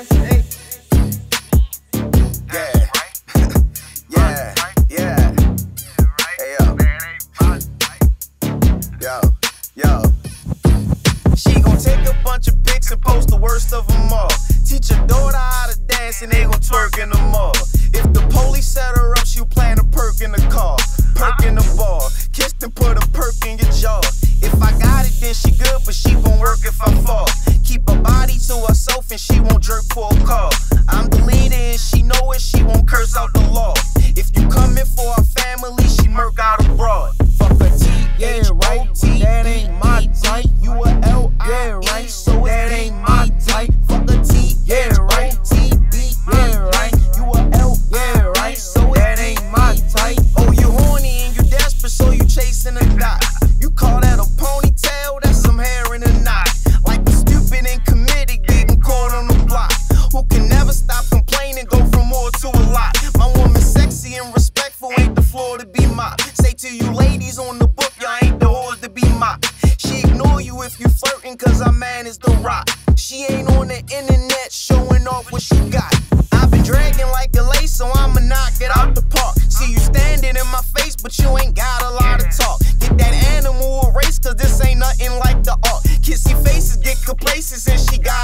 ass. Hey. Yeah. yeah. Yeah. Yo. Yo. She gon' take a bunch of pics and post the worst of them all. Teach her daughter how to dance and they gon' twerk in the mall. If the police set her up, she'll plan a perk in the car. Perk in the bar. Kissed and put a perk in your jaw. If I got it, then she good, but she gon' work if I fall. Keep her body to herself and she won't jerk for a call. I'm the she know it, she won't curse out the law. If you coming for to a lot. My woman sexy and respectful, ain't the floor to be mopped. Say to you ladies on the book, y'all ain't the whores to be mopped. She ignore you if you flirting, cause our man is the rock. She ain't on the internet showing off what she got. I've been dragging like a lace, so I'ma knock it out the park. See you standing in my face, but you ain't got a lot of talk. Get that animal erased, cause this ain't nothing like the art. Kissy faces get complacent, and she got